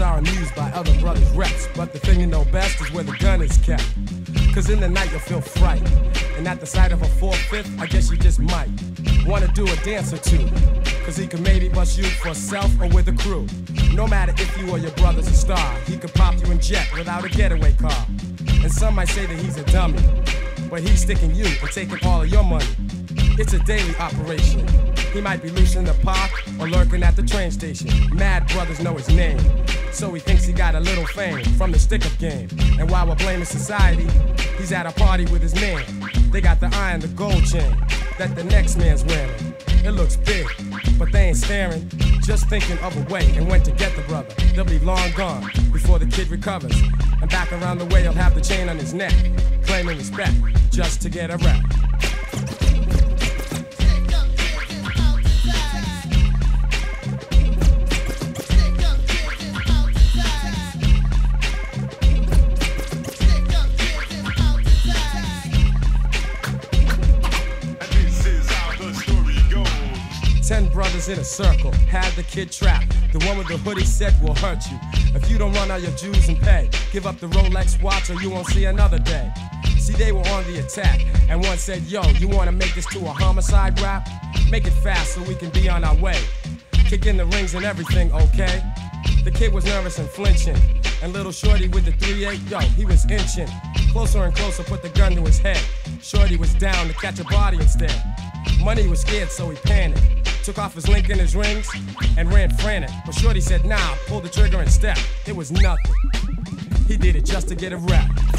are amused by other brothers' reps, but the thing you know best is where the gun is kept. Cause in the night you'll feel fright. And at the sight of a four-fifth, I guess you just might wanna do a dance or two. Cause he could maybe bust you for self or with a crew. No matter if you or your brother's a star, he could pop you in jet without a getaway car. And some might say that he's a dummy, but he's sticking you and taking all of your money. It's a daily operation. He might be loose in the park or lurking at the train station. Mad brothers know his name, so he thinks he got a little fame from the stick-up game. And while we're blaming society, he's at a party with his man. They got the eye and the gold chain that the next man's wearing. It looks big, but they ain't staring. Just thinking of a way and when to get the brother. They'll be long gone before the kid recovers. And back around the way, he'll have the chain on his neck, claiming respect just to get a rep. Ten brothers in a circle, had the kid trapped. The one with the hoodie said will hurt you. If you don't run out your dues and pay, give up the Rolex watch or you won't see another day. See, they were on the attack, and one said, Yo, you wanna make this to a homicide rap? Make it fast so we can be on our way. Kick in the rings and everything, okay? The kid was nervous and flinching. And little Shorty with the 3-8, yo, he was inching. Closer and closer, put the gun to his head. Shorty was down to catch a body instead. Money was scared, so he panicked. Took off his link and his rings and ran frantic. But Shorty said, nah, pull the trigger and step. It was nothing. He did it just to get a rap.